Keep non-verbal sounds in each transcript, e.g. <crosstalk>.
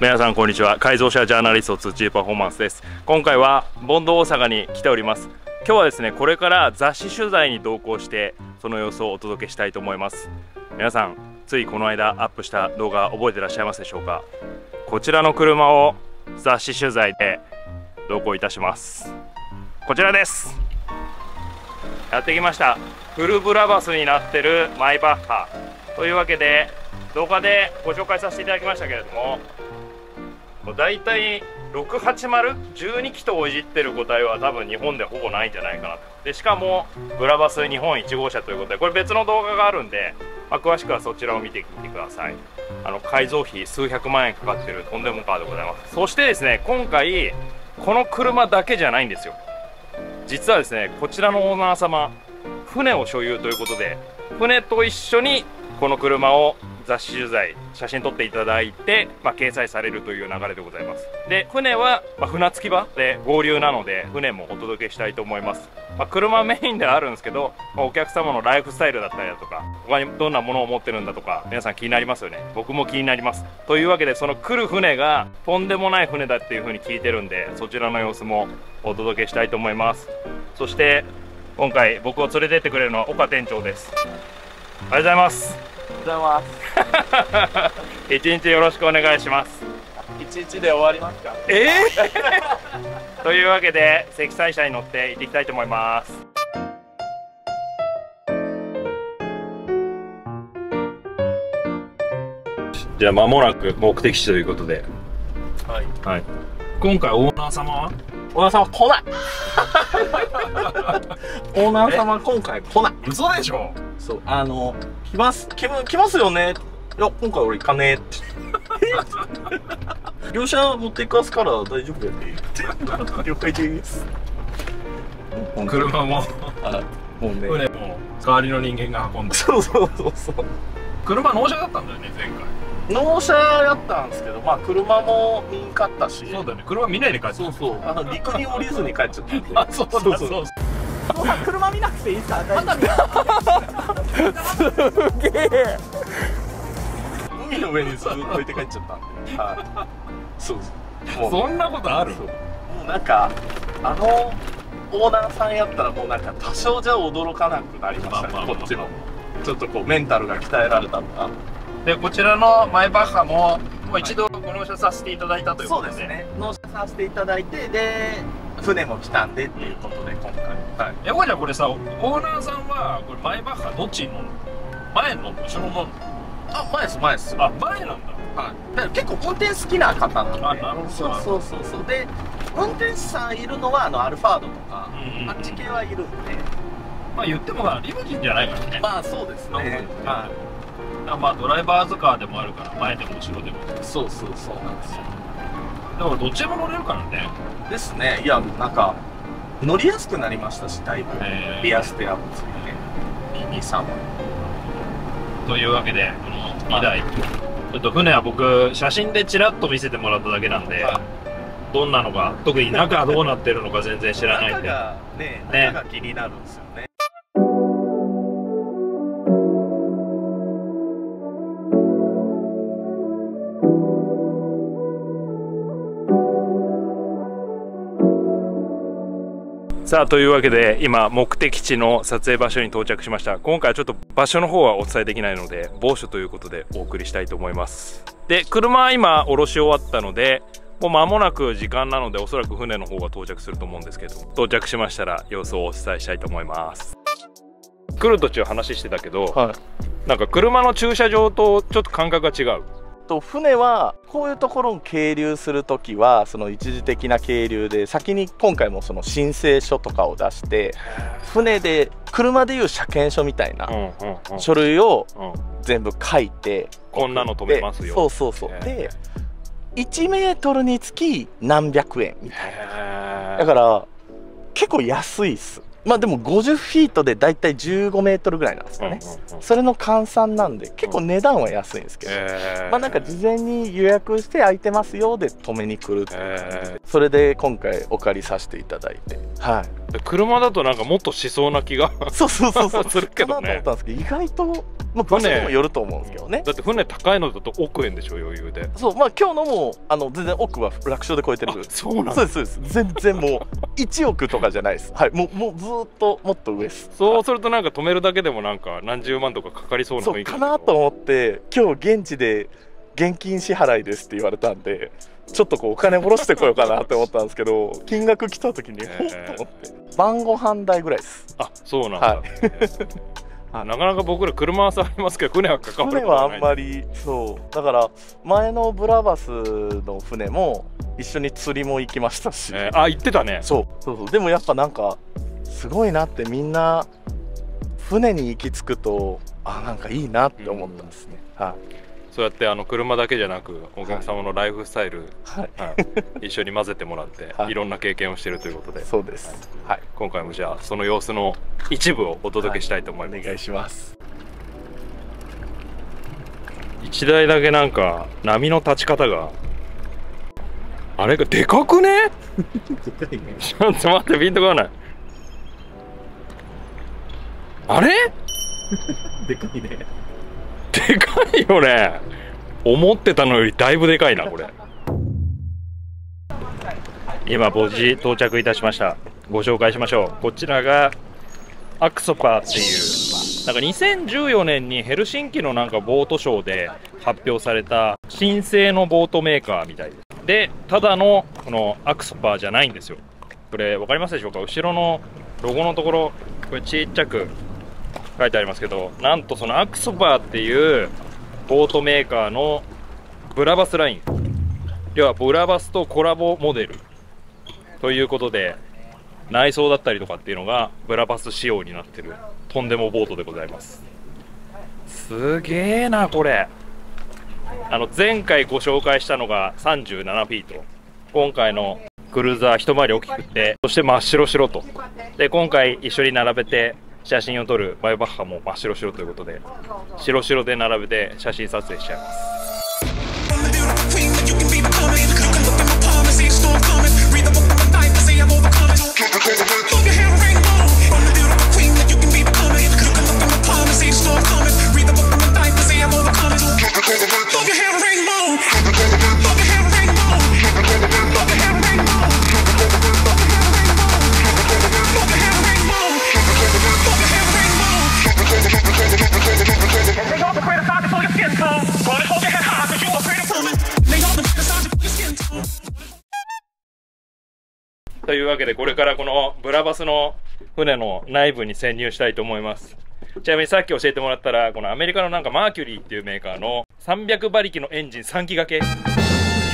皆さんこんにちは。改造車ジャーナリストツーチーパフォーマンスです。今回はボンド大阪に来ております。今日はですねこれから雑誌取材に同行してその様子をお届けしたいと思います。皆さんついこの間アップした動画覚えてらっしゃいますでしょうか？こちらの車を雑誌取材で同行いたします。こちらです。やってきました。フルブラバスになってるマイバッハ。というわけで動画でご紹介させていただきましたけれども大体68012気筒をいじってる個体は多分日本でほぼないんじゃないかなと。でしかもブラバス日本1号車ということでこれ別の動画があるんで、まあ、詳しくはそちらを見てみてください。あの改造費数百万円かかってるとんでもカーでございます。そしてですね今回この車だけじゃないんですよ。実はですねこちらのオーナー様船を所有ということで船と一緒にこの車を雑誌取材写真撮っていただいて、まあ、掲載されるという流れでございます。で船は、まあ、船着き場で合流なので船もお届けしたいと思います、まあ、車メインではあるんですけど、ま、お客様のライフスタイルだったりだとか他にどんなものを持ってるんだとか皆さん気になりますよね。僕も気になります。というわけでその来る船がとんでもない船だっていう風に聞いてるんでそちらの様子もお届けしたいと思います。そして今回僕を連れてってくれるのは岡店長です。ありがとうございます。ございます。<laughs> 一日よろしくお願いします。一日で終わりますか？ええー、<laughs> というわけで積載車に乗って行っていきたいと思います。じゃあ間もなく目的地ということで。はい、はい、今回オーナー様は？オーナー様来ない。オーナー様今回来ない。嘘でしょ？そうあの来ます来来ますよね。いや今回俺行かねえって。<laughs> 業者持っていかすから大丈夫やで。了解です。車も。あもうね。船も代わりの人間が運んでそうそうそうそう。車納車だったんだよね前回納車やったんですけどまあ車も見んかったし。そうだね。車見ないで帰っちゃった。そうそう。あの陸に降りずに帰っちゃった。ん <laughs> であそうそうそう。そう車見なくていいです。かまだ見すげえ海の上にずっと置いて帰っちゃったんで、はい、そう。そう。そんなことある？もうなんかあのオーナーさんやったらもうなんか多少じゃ驚かなくなりましたね、こっちのちょっとこうメンタルが鍛えられたとかでこちらのマイバッハももう一度ご納車させていただいたということで、そうですね。納車させていただいてで船も来たんでっていうことで今回。はい。えこれじゃこれさオーナーさんはこれマイバッハどっちに乗るの？前の後ろのあ前です前です。あ前なんだ。はい。だから結構運転好きな方なんであなるほど。そうそうそうそう。で運転手さんいるのはあのアルファードとか、うんうん、あっち系はいるんで。まあ言ってもリムジンじゃないからね。まあそうですね。はいまあドライバーズカーでもあるから前でも後ろでも。そうそうそうなんですよ。だからどっちも乗れるからね。ですね。いやなんか乗りやすくなりましたしだいぶ。リアステアもついて。23というわけでこの2台、ちょっと船は僕写真でちらっと見せてもらっただけなんで、はい、どんなのか特に中どうなってるのか全然知らないんで。中がね中が気になるんですよねさあというわけで今目的地の撮影場所に到着しました。今回はちょっと場所の方はお伝えできないので某所ということでお送りしたいと思います。で車は今降ろし終わったのでもう間もなく時間なのでおそらく船の方が到着すると思うんですけど到着しましたら様子をお伝えしたいと思います。来る途中話してたけど、はい、なんか車の駐車場とちょっと感覚が違うと船はこういうところを係留する時はその一時的な係留で先に今回もその申請書とかを出して船で車でいう車検書みたいな書類を全部書いてこんなの止めますよ。そうそうそう。で1メートルにつき何百円みたいな。だから結構安いっすまあでも50フィートでだいたい15メートルぐらいなんですかね、うんうんうん。それの換算なんで結構値段は安いんですけど、えー。まあなんか事前に予約して空いてますよで止めに来るっていう感じで、えそれで今回お借りさせていただいて。はい。ー車だとなんかもっとしそうな気が <laughs> そうそうそうそう。するけどね。と思ったんですけど意外と、まあ、場所にもよると思うんですけどね。だって船高いのだと億円でしょ余裕で。そう。まあ今日のもあの全然奥は楽勝で超えてる。そうなんそうですそうです。全然もう1億とかじゃないです。はい。もうもうずーっともっと上です。そうするとなんか止めるだけでもなんか何十万とかかかりそうな雰囲気かなと思って今日現地で現金支払いですって言われたんでちょっとこうお金下ろしてこようかなって思ったんですけど <laughs> 金額来た時にえほーっと思って。晩ご飯代ぐらいです。あそうなんだ、はい。<laughs> なかなか僕ら車は触りますけど船は関わる船はあんまりそう。だから前のブラバスの船も一緒に釣りも行きましたし、えーあ言ってたね。そう。そうそう。でもやっぱなんかすごいなってみんな船に行き着くとあなんかいいなって思ったんですね、はい。そうやってあの車だけじゃなくお客様のライフスタイル、はい。はい。一緒に混ぜてもらって、<laughs> はい。い、ろんな経験をしているということで。そうです。はい。今回もじゃあその様子の一部をお届けしたいと思います、お願いします。一台だけなんか波の立ち方があれ？がでかくね？<laughs> <laughs> ちょっと待ってピンとこわないあれ？<laughs> でかいね。でかいよね。思ってたのよりだいぶでかいなこれ。今無事到着いたしました。ご紹介しましょう。こちらがアクソパーっていうなんか2014年にヘルシンキのなんかボートショーで発表された新製のボートメーカーみたいです。でただのこのアクソパーじゃないんですよ。これ分かりますでしょうか？後ろのロゴのところこれちっちゃく書いてありますけどなんとそのアクソパーっていうボートメーカーのブラバスライン。要はブラバスとコラボモデル。ということで内装だったりとかっていうのがブラバス仕様になってる。とんでもボートでございます。すげえなこれ。あの前回ご紹介したのが37フィート。今回のクルーザー一回り大きくてそして真っ白白と。で今回一緒に並べて写真を撮るバイバッハも真っ白白ということで白白で並べて写真撮影しちゃいます。というわけでこれからこのブラバスの船の内部に潜入したいと思います。ちなみにさっき教えてもらったらこのアメリカのなんかマーキュリーっていうメーカーの300馬力のエンジン3機掛け。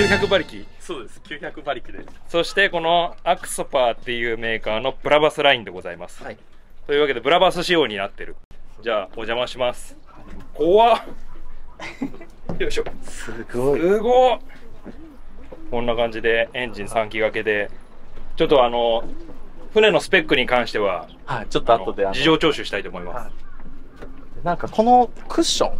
900馬力。そうです。900馬力でそしてこのアクソパーっていうメーカーのブラバスラインでございます、はい。というわけでブラバス仕様になってる。じゃあお邪魔します怖っ。よいしょ。すごい。すごっ。こんな感じでエンジン3機掛けで。ちょっとあの船のスペックに関してははいちょっと後で事情聴取したいと思います、はい。なんかこのクッション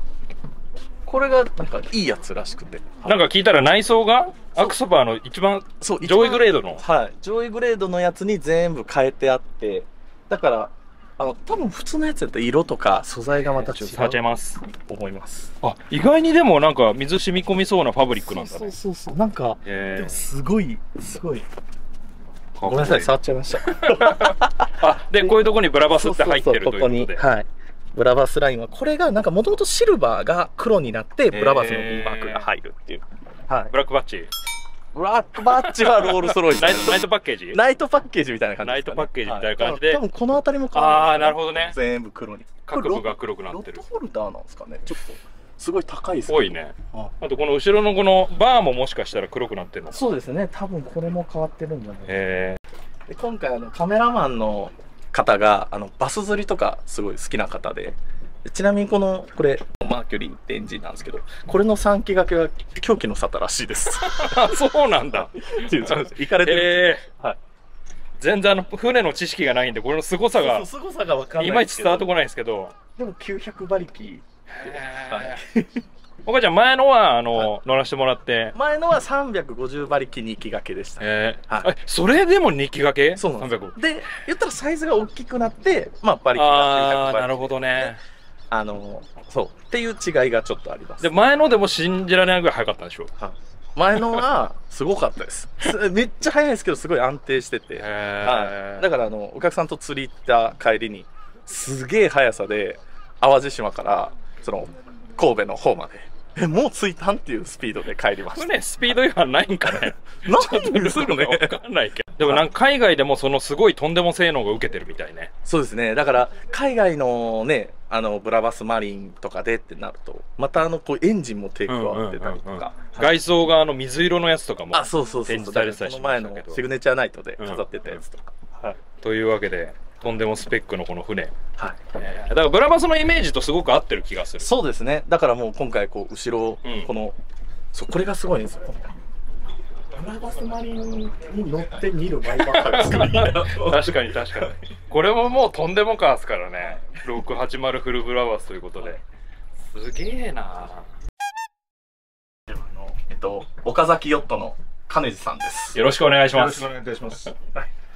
これがなんかいいやつらしくて。なんか聞いたら内装がアクソパーの一番上位グレードの。はい上位グレードのやつに全部変えてあって。だからあの多分普通のやつだと色とか素材がまた違う。ちょっと触っちゃいます。と思いますあ意外にでもなんか水染み込みそうなファブリックなんだそうねそうそう。なんかえでもすごいすごい。ごごめんなさい触っちゃいました。<laughs> あでこういうところにブラバスって入ってるということここにではい。ブラバスラインはこれがなんかもともとシルバーが黒になってブラバスの B マークが入るっていう、はいブラックバッジブラックバッジはロールスロイスナイトナイトパッケージ？ナイトパッケージみたいな感じナイトパッケージみたいな感じで。はい多分この辺りも変わああるんですよなるほどね。全部黒に。各部が黒くなってる。ロットホルダーなんですかね。ちょっとすごい高いです多いね。あ。あとこの後ろのこのバーももしかしたら黒くなってるのそうですね。多分これも変わってるんじゃないへで今回あのカメラマンの方があのバス釣りとかすごい好きな方でで。ちなみにこのこれマーキュリーってエンジンなんですけどこれの3機掛けは狂気の沙汰らしいです。え <laughs> そうなんだ行かれてる、へえはい。全然あの船の知識がないんでこれの凄さがそう凄さが分かんないいまいち伝わってここないんですけど。でも900馬力。はい。<laughs> お母ちゃん前のはあの、乗らせてもらって。前のは350馬力に行きがけでした。えー。はい。えそれでも2機掛け？そうなんです300で言ったらサイズが大きくなってまあ馬力が900馬力。ああなるほどねあのそう。っていう違いがちょっとあります。で前のでも信じられないぐらい速かったんでしょ？はい。前のはすごかったです。す <laughs> めっちゃ速いですけどすごい安定してて、はい、だからあのお客さんと釣り行った帰りにすげえ速さで淡路島からその神戸の方までえもう着いたんっていうスピードで帰りました？船スピード違反ないんかね？<laughs> ないんルですよねールが分かんないけど。でもなんか海外でもそのすごいとんでも性能が受けてるみたいね。そうですね。だから海外のねあのブラバスマリンとかでってなるとまたあのこうエンジンも手加わってたりとか、外装があの水色のやつとかもあそうそうそう展示されてたりしこの前のましたけど。シグネチャーナイトで飾ってたやつとか、はい、というわけでとんでもスペックのこの船、はい。えーだからブラバスのイメージとすごく合ってる気がする。そうですね。だからもう今回こう後ろ、うん。このそうこれがすごいんですよ。ブラバスマリンに乗って見るマイバッカがすごいなと確かに確かに。これももうとんでもカーですからね。680フルブラバスということで。すげえな。あのえっと岡崎ヨットの金地さんです。よろしくお願いします。よろしくお願いいたします。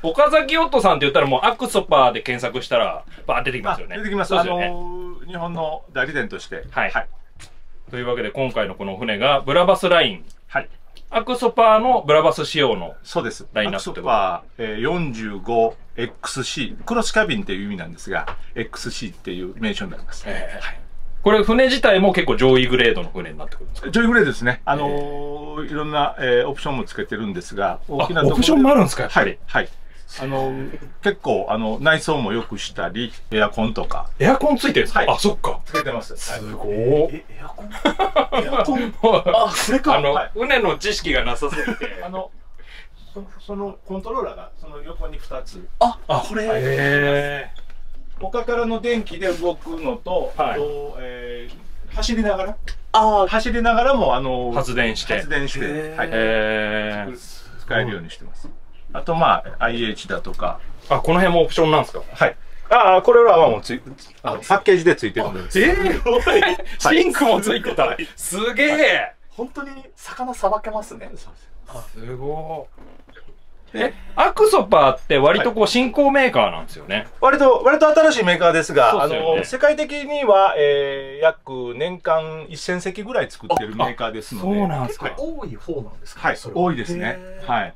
岡崎ヨットさんって言ったらもうアクソパーで検索したらバーって出てきまあすよね。出てきます。すよね。の日本の代理店として、はい。はい、というわけで今回のこの船がブラバスライン。はい。アクソパーのブラバス仕様のそうです。ラインナップアクソパー、えー、45XC、クロスキャビンっていう意味なんですが、XC っていう名称になります。えーこれ船自体も結構上位グレードの船になってくるんですか？ジョイグレーですね。あのーいろんな、えーオプションもつけてるんですが、大きなオプションもあるんですかやっぱり？はい。はい。あのー結構、あの、内装も良くしたり、エアコンとか、エアコンついてるんですか、はい。あそっか。つけてます。はいすごいえエアコンエアコン？<laughs> あそれか。あの、はい。船の知識がなさすぎて。<laughs> あの、そそのコントローラーがその横に2つ。ああこれ、へ他からの電気で動くのと、はい。あと、えー走りながら？あ走りながらも、あのー発電して。発電して、はい。へー。使えるようにしてます。あと、まあ、IH だとか。あこの辺もオプションなんですか？はい。ああ、これらはもうつい、あのパッケージでついてるんです。えー、シンクもついてた、すげえ。本当に魚さばけますね。すごいえアクソパーって割とこう新興メーカーなんですよね、割と、割と新しいメーカーですが、すよね。の、世界的には、えー、約年間1000隻ぐらい作ってるメーカーですので。そうなんですか、多い方なんですはい、多いですね。はい。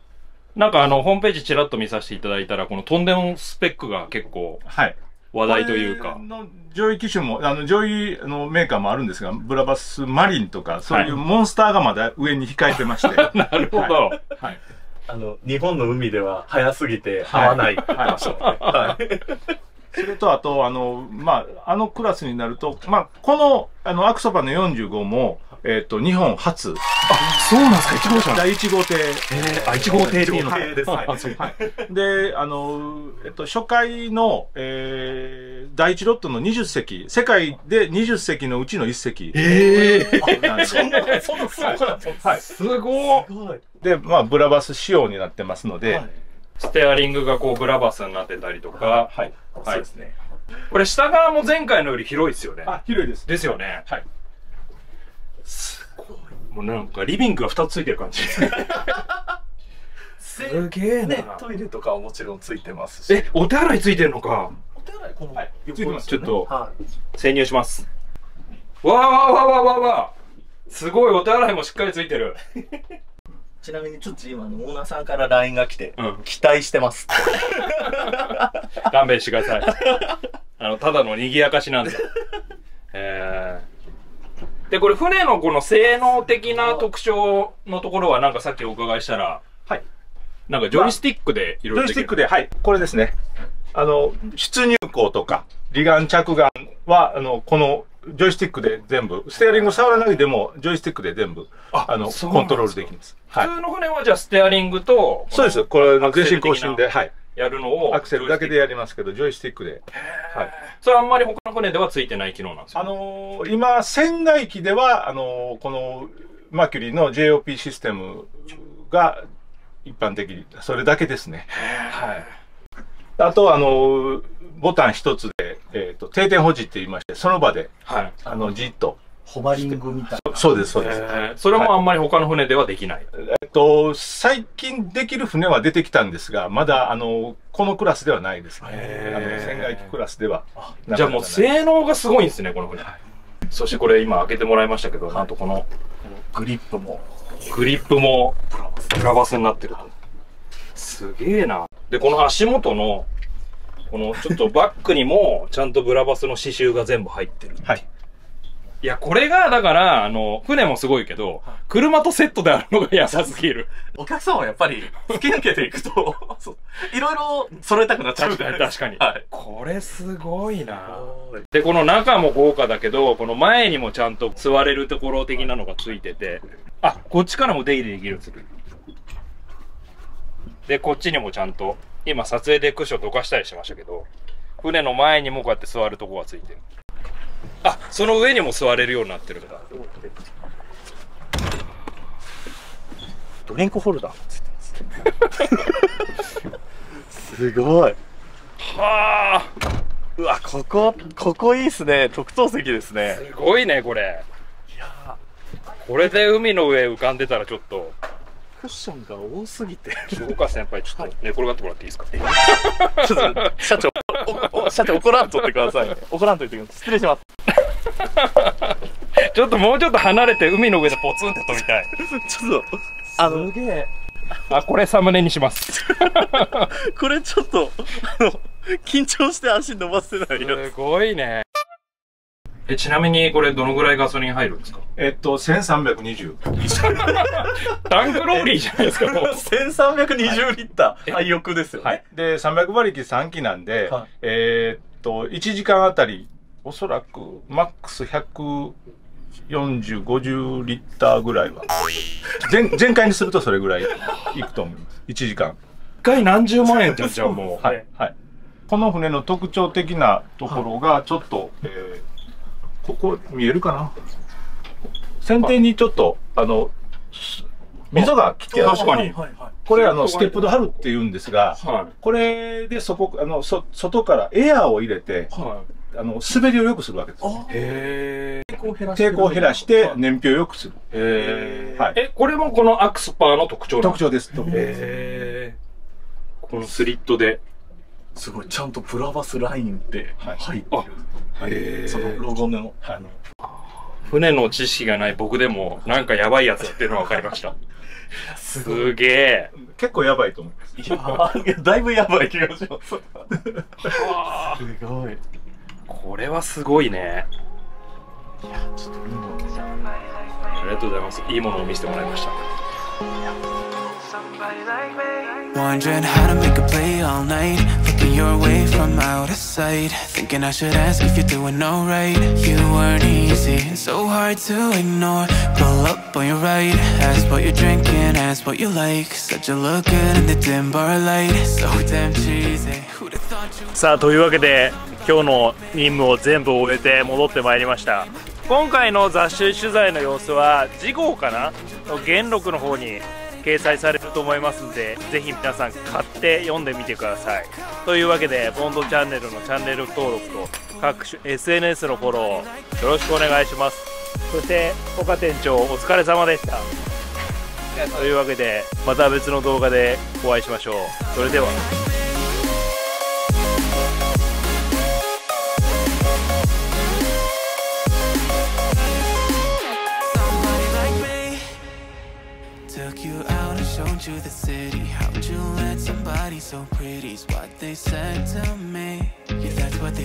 なんかあのホームページちらっと見させていただいたらこのトンデモスペックが結構はい。話題というか。これの上位機種も、あの、上位のメーカーもあるんですが、ブラバスマリンとか、そういうモンスターがまだ上に控えてまして。<laughs> なるほど、はい。あの日本の海では早すぎて合わない。はい。場所はい。それと、あと、あの、まあ、あのクラスになると、まあ、この、あの、アクソパの45も、えっ、と、日本初、そうなんですか。1号車第1号艇。えー、あ1号艇っていうの。はい艇ですはい。はい。で、あの、えっと、初回の、えー、第1ロットの20隻、世界で20隻のうちの1隻。ええなんですそんなそんなそうなんですはい。すごい。すごいで、まあ、ブラバス仕様になってますので、はい。ステアリングがこうブラバスになってたりとか、はい。そうですね。これ下側も前回のより広いですよね。あ、広いです。ですよね。はい。すごい。もうなんかリビングが2つついてる感じ。すげえねトイレとかはもちろんついてますし。えお手洗いついてるのか。お手洗いこのはい。横ついてますちょっとはい。潜入します。わーわーわーわーわー。わーすごいお手洗いもしっかりついてる。<laughs> ちなみにちょっと今のオーナーさんから LINE が来て、うん。期待してます。<laughs> 勘弁してください。あのただの賑やかしなんで。えー、でこれ船のこの性能的な特徴のところはなんかさっきお伺いしたらはい。なんかジョイスティックでいろいろジョイスティックで、はい。これですね。あの、出入口とか、離岸着岸は、あの、この、ジョイスティックで全部、ステアリング触らないでも、ジョイスティックで全部、ああの、コントロールできます。はい。普通の船はじゃあステアリングとそうです。これの前進後進で、はい。やるのをアクセルだけでやりますけど、ジョイスティックで。はい。それあんまり他の船ではついてない機能なんですよあのー今、船外機では、あのーこの、マーキュリーの JOP システムが一般的に。それだけですね。はいあと、あの、ボタン一つで、えっ、と、定点保持って言いまして、その場で、はいあの、じっと。ホバリングみたいそうです、そうです。えーそれもあんまり他の船ではできない、えっと、最近できる船は出てきたんですが、まだ、あの、このクラスではないですね。あの、船外機クラスでは。じゃあもう性能がすごいんですねこの船、そしてこれ今開けてもらいましたけど、なんとこのな。グリップも。グリップもプラバスになってるとすげえなでこの足元のこのちょっとバックにもちゃんとブラバスの刺繍が全部入ってるはい。いやこれがだからあの船もすごいけど車とセットであるのがやさすぎる。お客さんはやっぱり、突き抜けていくと、<laughs> いろいろ揃えたくなっちゃう確か。に確かに、はい。これすごいな。でこの中も豪華だけどこの前にもちゃんと座れるところ的なのがついてて。あこっちからも出入りできるんですよでこっちにもちゃんと今撮影でクッションどかしたりしてましたけど船の前にもこうやって座るとこがついてるあその上にも座れるようになってるんだドリンクホルダーもついてます。すごい。はあうわ、ここ、ここいいっすね。特等席ですね。すごいねこれこれで海の上浮かんでたらちょっとクッションが多すぎて。大川先輩ちょっと寝転がってもらっていいですか？ちょっと、社長、社長怒らんとってくださいね。怒らんといてください。失礼します。ちょっともうちょっと離れて海の上でポツンって飛びたいちょっと、あのす、げえあこれサムネにしますこれちょっと、あの、緊張して足伸ばせないやすごいねえちなみにこれどのぐらいガソリン入るんですか？えっと、1320。<laughs> タンクローリーじゃないですかもう <laughs> 1320リッター。廃浴ですよね。はい。で、300馬力3機なんで、はいえーっと、1時間あたり、おそらく、マックス140、50リッターぐらいは。全、全開にするとそれぐらいいくと思います。1時間。一回何十万円ってじゃあもう、はい。はい。この船の特徴的なところが、ちょっと、えーここ見えるかな？船底にちょっと、あの、す溝が来てある。確かに。はいはい。これあの、ステップドハルって言うんですが、はこれでそこ、あの、そ、外からエアーを入れて、い。はあの、滑りを良くするわけです。いへ抵抗を減ら抵抗を減らしてはい。燃費を良くする。えはい。えこれもこのアクスパーの特徴特徴です。特徴です。へえこのスリットですごい、ちゃんとプラバスラインってはい入ってる。へそのロゴの、はいあの、船の知識がない僕でもなんかやばいやつだっていうのが分かりましたすげえ結構やばいと思います。いやーいや、だいぶやばい気がします。はあすごい。これはすごいねちょっといいのありがとうございますいいものを見せてもらいました Wondering how to make a play all night. Your way from out of sight. Thinking I should ask if you're doing alright. You weren't easy, so hard to ignore. Pull up on your right. Ask what you're drinking, ask what you like. Said you look good in the dim bar light. So damn cheesy. さあというわけで今日の任務を全部終えて戻ってまいりました今回の雑誌取材の様子は次号かなの元録の方に掲載されると思いますのでぜひ皆さん買って読んでみてください。というわけでボンドチャンネルのチャンネル登録と各種 SNS のフォローよろしくお願いします。そして岡店長お疲れ様でした。というわけでまた別の動画でお会いしましょう。それでは。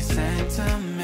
Sentiment.